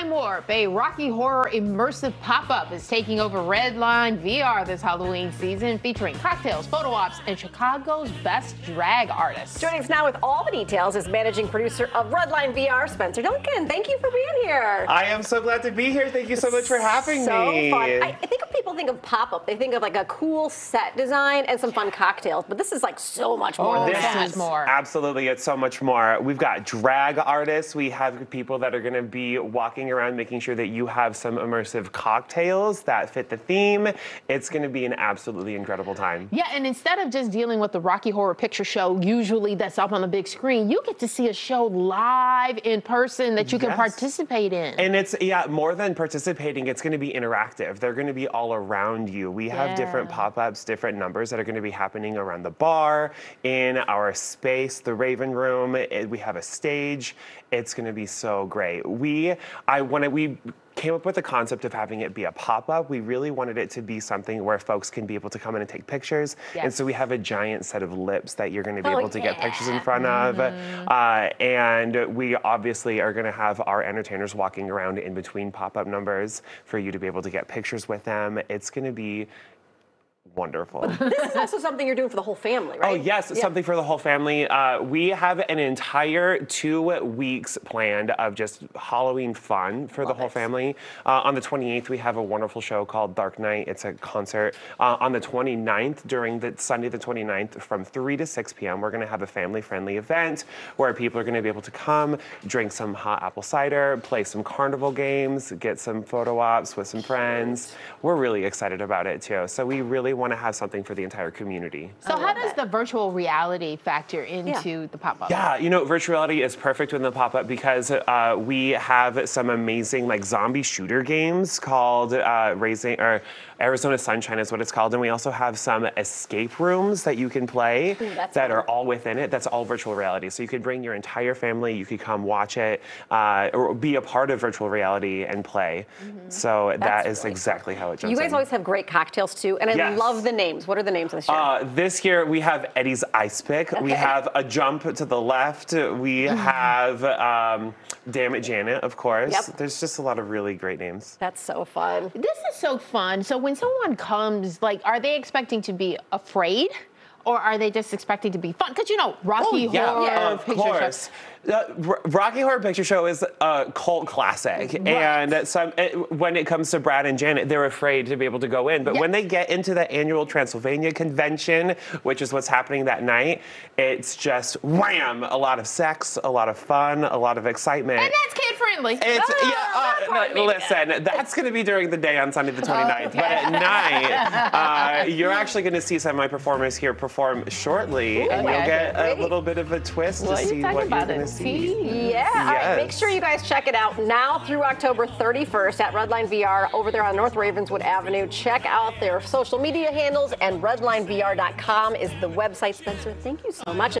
Time Warp, a Rocky Horror immersive pop-up, is taking over Redline VR this Halloween season, featuring cocktails, photo ops, and Chicago's best drag artists. Joining us now with all the details is managing producer of Redline VR, Spencer Duncan. Thank you for being here. I am so glad to be here. Thank you so much for having so me. fun. I, I think when people think of pop-up, they think of like a cool set design and some fun cocktails, but this is like so much more Oh, than this that. is more. Absolutely, it's so much more. We've got drag artists. We have people that are going to be walking around making sure that you have some immersive cocktails that fit the theme. It's going to be an absolutely incredible time. Yeah, and instead of just dealing with the Rocky Horror Picture Show, usually that's up on the big screen, you get to see a show live in person that you can Yes. participate in. And it's, yeah, more than participating, it's going to be interactive. They're going to be all around you. We have different pop ups, different numbers that are going to be happening around the bar, in our space, the Raven Room. It- we have a stage. It's going to be so great. We, I when we came up with the concept of having it be a pop up, we really wanted it to be something where folks can be able to come in and take pictures. And so we have a giant set of lips that you're going to be Oh, able to get pictures in front of. Mm-hmm. Uh, and we obviously are going to have our entertainers walking around in between pop up numbers for you to be able to get pictures with them. It's going to be wonderful. This is also something you're doing for the whole family, right? Oh, yes, Yeah. something for the whole family. Uh, we have an entire two weeks planned of just Halloween fun for the whole it. family. Uh, on the 28th, we have a wonderful show called Dark Night. It's a concert. Uh, on the 29th, during the Sunday the 29th, from 3 to 6 p.m., we're going to have a family friendly event where people are going to be able to come, drink some hot apple cider, play some carnival games, get some photo ops with some friends. We're really excited about it too. So we really want to have something for the entire community. so, how does that. the virtual reality factor into the pop-up? Yeah, you know, virtual reality is perfect with the pop up because uh, we have some amazing like zombie shooter games called uh, Raising or Arizona Sunshine is what it's called, and we also have some escape rooms that you can play Ooh, that fun. are all within it. That's all virtual reality, so you could bring your entire family. You could come watch it uh, or be a part of virtual reality and play. So Mm-hmm. That's is really exactly how it jumps You guys in. always have great cocktails too, and I Yes. Love the names. What are the names this year? Uh, this year we have Eddie's Ice Pick. We have a jump to the left. We have um, Damn It Janet, of course. Yep. There's just a lot of really great names. That's so fun. This is so fun. So when someone comes, like, are they expecting to be afraid? Or are they just expecting to be fun? Because you know, Rocky Horror Oh, yeah, yeah, of Picture Show- course. Uh, Rocky Horror Picture Show is a cult classic, and some it, when it comes to Brad and Janet, they're afraid to be able to go in. But Yeah. when they get into the annual Transylvania convention, which is what's happening that night, it's just wham! A lot of sex, a lot of fun, a lot of excitement. And that's kid friendly. It's Ah, yeah. that Uh, no, listen, that's going to be during the day on Sunday the 29th, but at night, uh, you're actually going to see some of my performers here perform shortly, and you'll get a little bit of a twist What to see what you're going to A see. tease? Yeah, all right. Make sure you guys check it out now through October 31st at Redline VR over there on North Ravenswood Avenue. Check out their social media handles, and redlinevr.com is the website. Spencer, thank you so much.